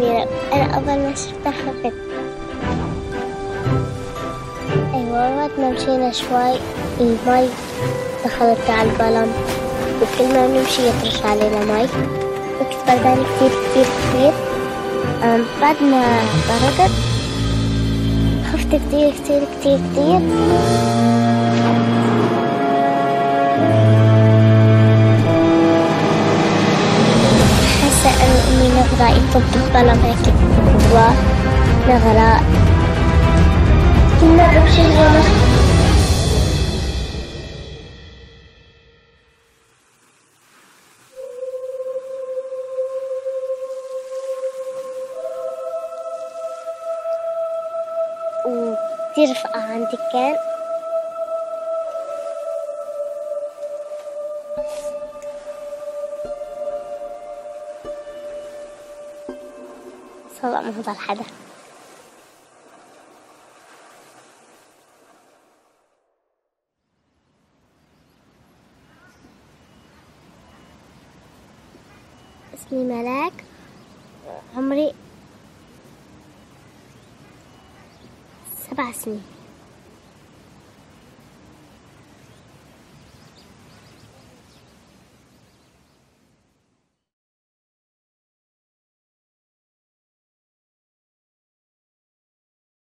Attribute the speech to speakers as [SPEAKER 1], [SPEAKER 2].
[SPEAKER 1] أول ما شفتها خفت أيوة وقت ما مشينا شوي المي دخلت على البلم وكل ما نمشي يطرش علينا مي كنت بردانة كتير كتير كتير بعد ما بردت خفت كتير كتير كتير كتير. أمي نغرة يطب الظلم هيك جوا نغرة كنا وكتير رفقة عندي كان صلاة ما ضل حدا اسمي ملاك. عمري سبع سنين.